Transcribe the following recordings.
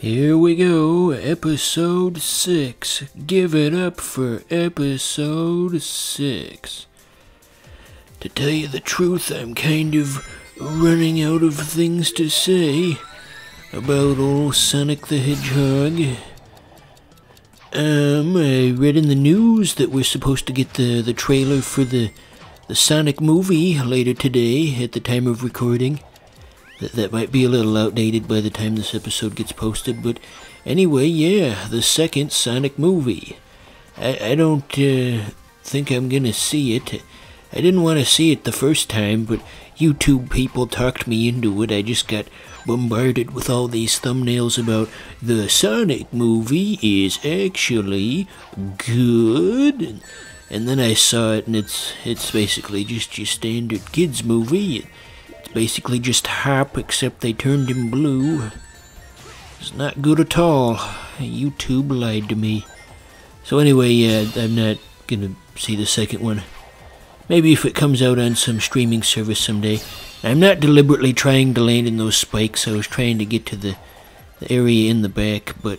Here we go, episode 6. Give it up for episode 6. To tell you the truth, I'm kind of running out of things to say about old Sonic the Hedgehog. Um, I read in the news that we're supposed to get the, the trailer for the, the Sonic movie later today at the time of recording. That, that might be a little outdated by the time this episode gets posted, but anyway, yeah, the second Sonic movie. I, I don't uh, think I'm gonna see it. I didn't want to see it the first time, but YouTube people talked me into it. I just got bombarded with all these thumbnails about the Sonic movie is actually good. And then I saw it, and it's it's basically just your standard kids movie. Basically just Hop, except they turned him blue. It's not good at all. YouTube lied to me. So anyway, yeah, I'm not gonna see the second one. Maybe if it comes out on some streaming service someday. I'm not deliberately trying to land in those spikes. I was trying to get to the, the area in the back, but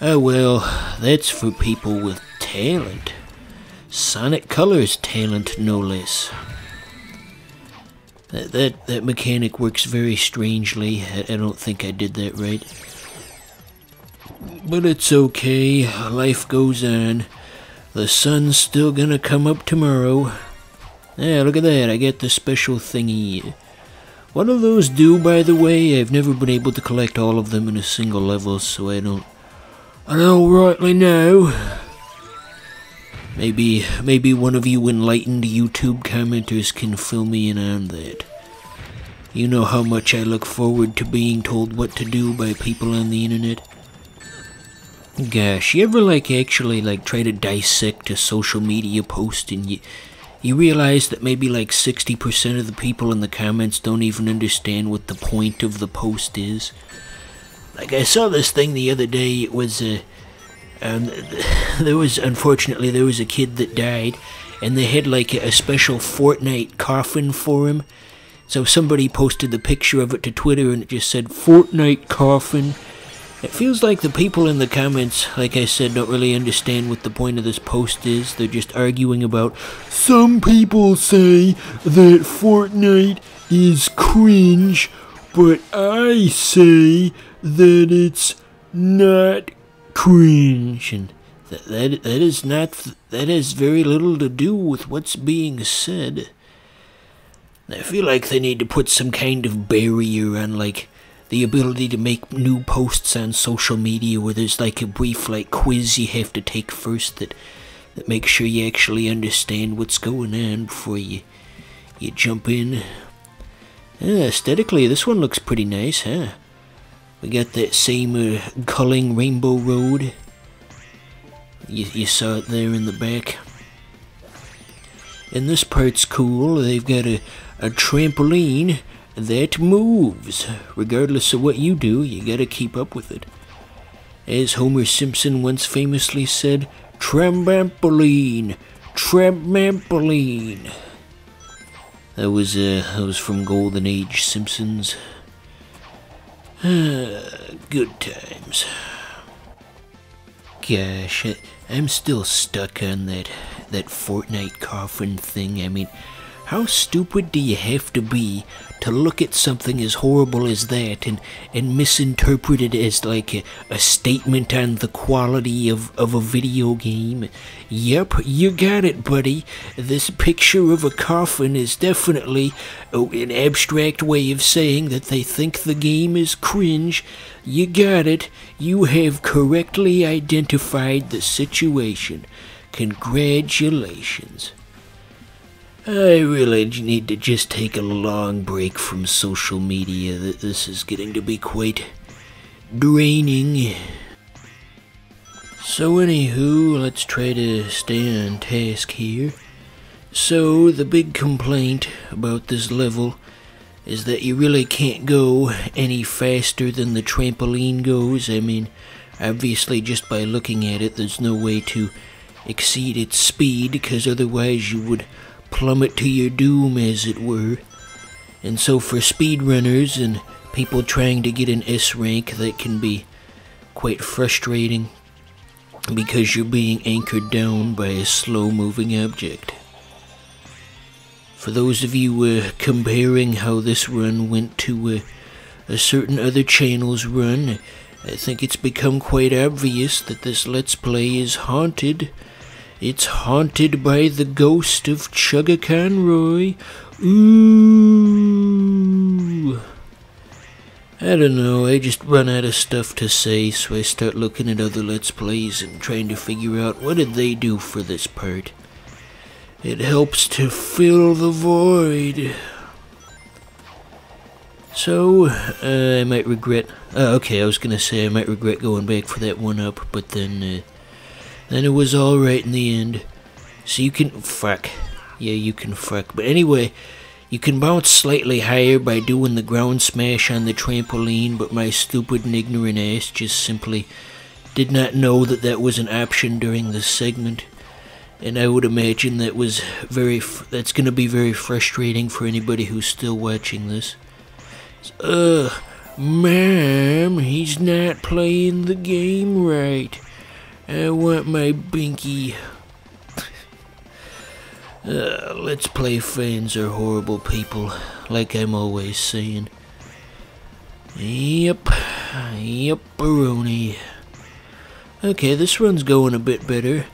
oh well, that's for people with talent. Sonic Colors talent, no less. That, that, that mechanic works very strangely. I, I don't think I did that right. But it's okay. Life goes on. The sun's still gonna come up tomorrow. Yeah, look at that. I get the special thingy. What do those do, by the way? I've never been able to collect all of them in a single level, so I don't... I don't rightly know. Maybe, maybe one of you enlightened YouTube commenters can fill me in on that. You know how much I look forward to being told what to do by people on the internet. Gosh, you ever like actually like try to dissect a social media post and you you realize that maybe like 60% of the people in the comments don't even understand what the point of the post is? Like I saw this thing the other day, it was a um, there was unfortunately there was a kid that died and they had like a special Fortnite coffin for him. So somebody posted the picture of it to Twitter and it just said Fortnite coffin. It feels like the people in the comments, like I said, don't really understand what the point of this post is. They're just arguing about some people say that Fortnite is cringe, but I say that it's not cringe. And that, that, that is not, that has very little to do with what's being said. I feel like they need to put some kind of barrier on, like, the ability to make new posts on social media where there's like a brief like quiz you have to take first that that makes sure you actually understand what's going on before you you jump in. Yeah, aesthetically, this one looks pretty nice, huh? We got that same uh, culling Rainbow Road. You, you saw it there in the back. And this part's cool. They've got a, a trampoline that moves. Regardless of what you do, you gotta keep up with it. As Homer Simpson once famously said, Trampoline, trampoline. That was uh, that was from Golden Age Simpsons. Good times. Gosh, I, I'm still stuck on that that Fortnite coffin thing. I mean, how stupid do you have to be to look at something as horrible as that and, and misinterpret it as like a, a statement on the quality of, of a video game? Yep, you got it, buddy. This picture of a coffin is definitely oh, an abstract way of saying that they think the game is cringe. You got it. You have correctly identified the situation. Congratulations. I really need to just take a long break from social media. This is getting to be quite draining. So, anywho, let's try to stay on task here. So, the big complaint about this level is that you really can't go any faster than the trampoline goes. I mean, obviously, just by looking at it, there's no way to exceed its speed, because otherwise you would plummet to your doom, as it were. And so, for speedrunners and people trying to get an S rank, that can be quite frustrating because you're being anchored down by a slow moving object. For those of you uh, comparing how this run went to uh, a certain other channel's run, I think it's become quite obvious that this Let's Play is haunted. It's haunted by the ghost of Chuggaaconroy. Ooh. I don't know, I just run out of stuff to say, so I start looking at other Let's Plays and trying to figure out what did they do for this part. It helps to fill the void. So, uh, I might regret. Uh, okay, I was gonna say I might regret going back for that one up, but then, uh, then it was all right in the end. So you can fuck. Yeah, you can fuck. But anyway, you can bounce slightly higher by doing the ground smash on the trampoline, but my stupid and ignorant ass just simply did not know that that was an option during this segment. And I would imagine that was very that's going to be very frustrating for anybody who's still watching this. Ugh, ma'am, he's not playing the game right. I want my binky. Uh, let's play fans are horrible people, like I'm always saying. Yep, yep, Baroni. Okay, this run's going a bit better.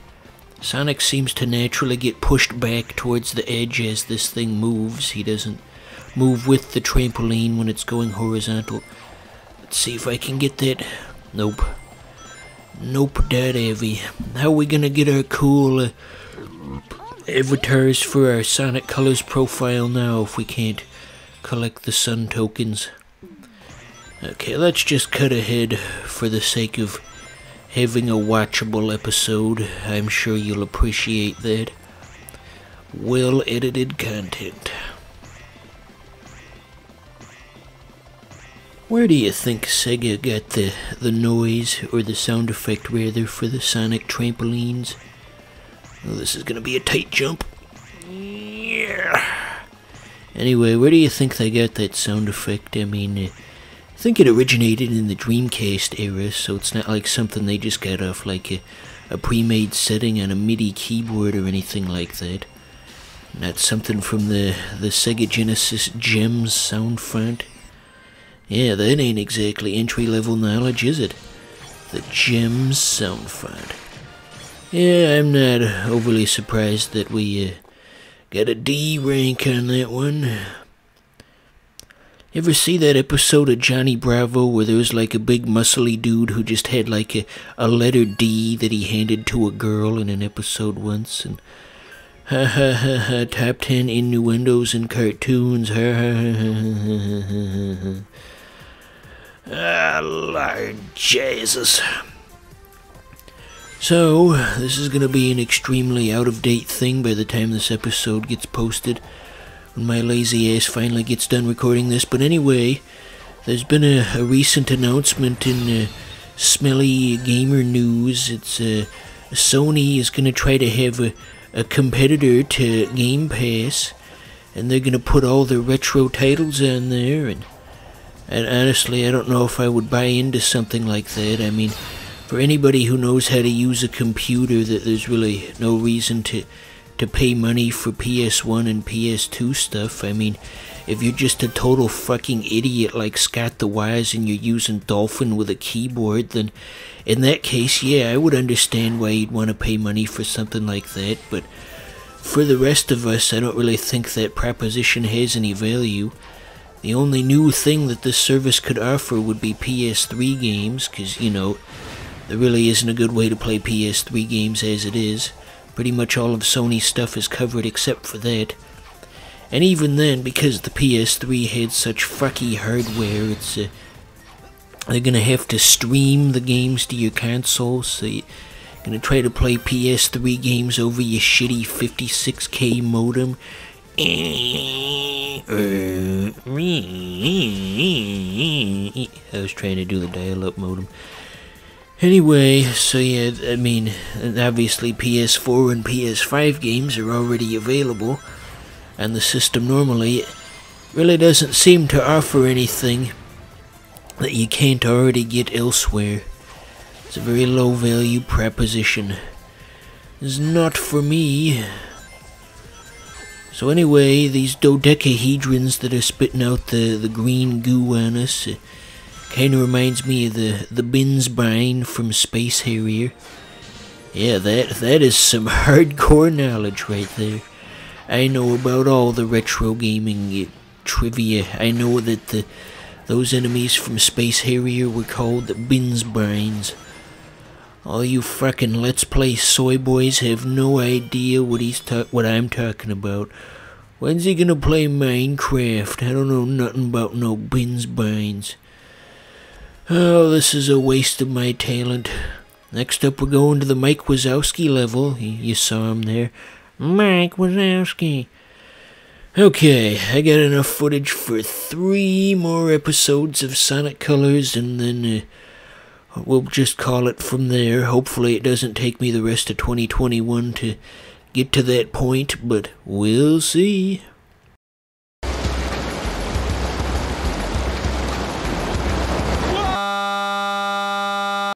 Sonic seems to naturally get pushed back towards the edge as this thing moves. He doesn't move with the trampoline when it's going horizontal. Let's see if I can get that. Nope. Nope, that heavy. How are we gonna get our cool uh, avatars for our Sonic Colors profile now if we can't collect the sun tokens. Okay, let's just cut ahead for the sake of having a watchable episode. I'm sure you'll appreciate that. Well edited content. Where do you think Sega got the, the noise, or the sound effect rather, for the Sonic trampolines? Oh, this is gonna be a tight jump. Yeah. Anyway, where do you think they got that sound effect? I mean, uh, I think it originated in the Dreamcast era, so it's not like something they just got off like a, a pre-made setting on a MIDI keyboard or anything like that. Not something from the, the Sega Genesis Gems sound font. Yeah, that ain't exactly entry-level knowledge, is it? The Gems sound font. Yeah, I'm not overly surprised that we uh, got a D rank on that one. Ever see that episode of Johnny Bravo where there was like a big muscly dude who just had like a, a letter D that he handed to a girl in an episode once and ha ha ha ha top ten innuendos in cartoons ha ha ha ha ha ha Ah, Lord Jesus. So, this is going to be an extremely out of date thing by the time this episode gets posted. When my lazy ass finally gets done recording this. But anyway, there's been a, a recent announcement in uh, Smelly Gamer News. It's uh, Sony is going to try to have a, a competitor to Game Pass, and they're going to put all the retro titles on there. And, and honestly, I don't know if I would buy into something like that. I mean, for anybody who knows how to use a computer, that there's really no reason to to pay money for PS1 and PS2 stuff. I mean, if you're just a total fucking idiot like Scott the Woz and you're using Dolphin with a keyboard, then in that case, yeah, I would understand why you'd want to pay money for something like that. But for the rest of us, I don't really think that proposition has any value. The only new thing that this service could offer would be PS3 games, because, you know, there really isn't a good way to play PS3 games as it is. Pretty much all of Sony's stuff is covered except for that. And even then, because the PS3 had such fucky hardware, it's uh, they're gonna have to stream the games to your console, so you're gonna try to play PS3 games over your shitty 56k modem. Eh. I was trying to do the dial-up modem. Anyway, so yeah, I mean, obviously PS4 and PS5 games are already available, and the system normally really doesn't seem to offer anything that you can't already get elsewhere. It's a very low value proposition. It's not for me. So anyway, these dodecahedrons that are spitting out the, the green goo on us uh, kind of reminds me of the, the Binsbine from Space Harrier. Yeah, that that is some hardcore knowledge right there. I know about all the retro gaming uh, trivia. I know that the those enemies from Space Harrier were called the Binsbines. All you frickin' Let's Play soy boys have no idea what he's what I'm talking about. When's he gonna play Minecraft? I don't know nothing about no Binsbines. Oh, this is a waste of my talent. Next up, we're going to the Mike Wazowski level. You, you saw him there. Mike Wazowski. Okay, I got enough footage for three more episodes of Sonic Colors, and then uh, we'll just call it from there. Hopefully, it doesn't take me the rest of 2021 to get to that point, but we'll see.